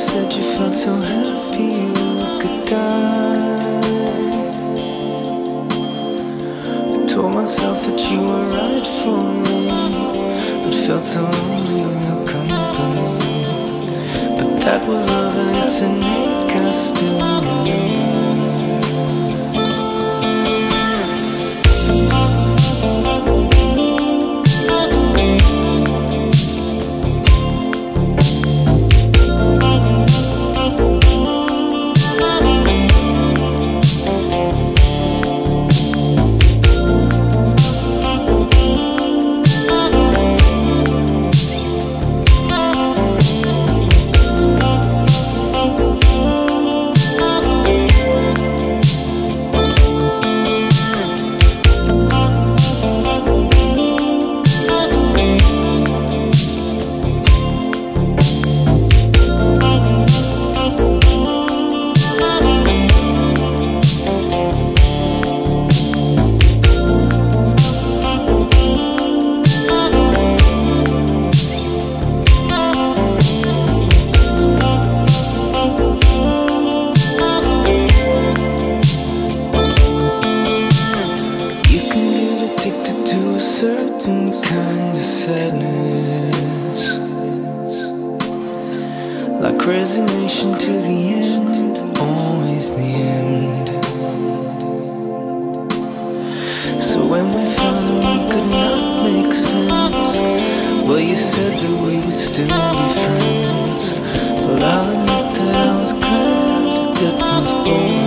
said you felt so happy you could die. I told myself that you were right for me, but felt so lonely in your company. But that was love and it's innate, I still know. Kind of sadness. Like resignation to the end, always the end. So when we found we could not make sense, well, you said that we would still be friends. But I'll admit that I was glad that was over.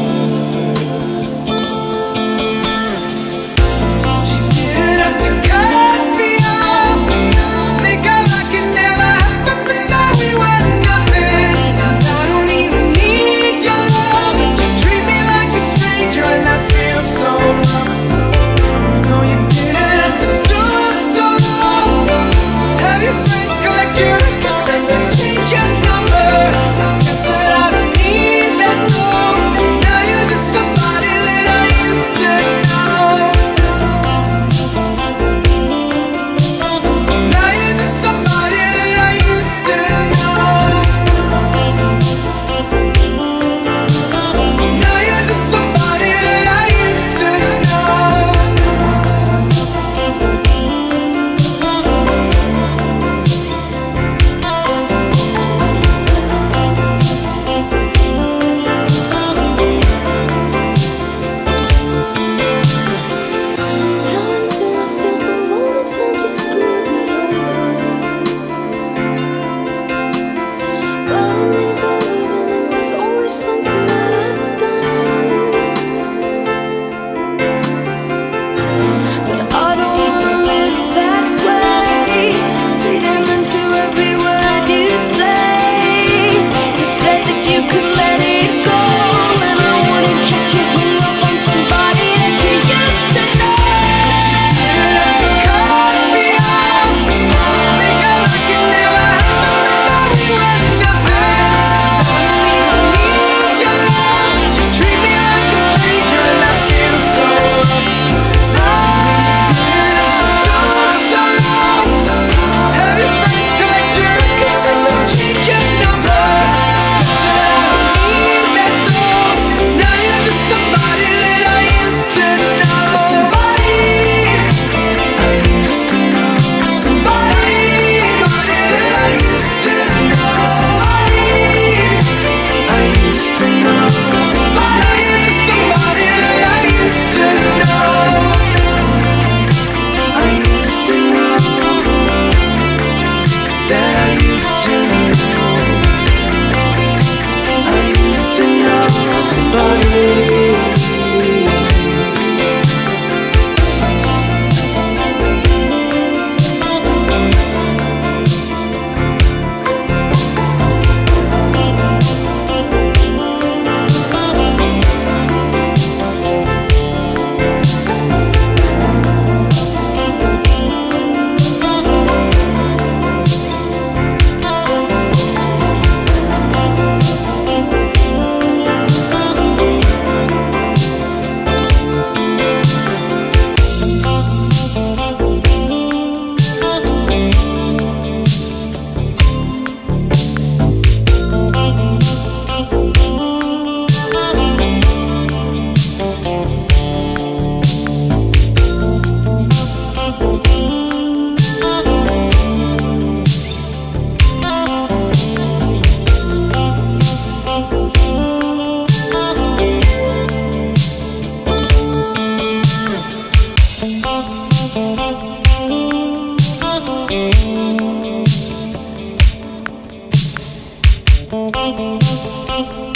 Thank